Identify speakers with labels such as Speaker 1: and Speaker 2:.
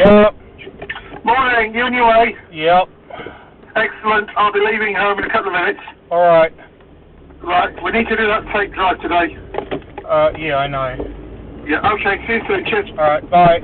Speaker 1: Yep.
Speaker 2: Morning, you on your way?
Speaker 1: Yep.
Speaker 2: Excellent. I'll be leaving home in a couple of minutes.
Speaker 1: All right.
Speaker 2: Right, we need to do that tape drive today.
Speaker 1: Uh, yeah, I know.
Speaker 2: Yeah, okay, see you soon. Cheers.
Speaker 1: All right. Bye.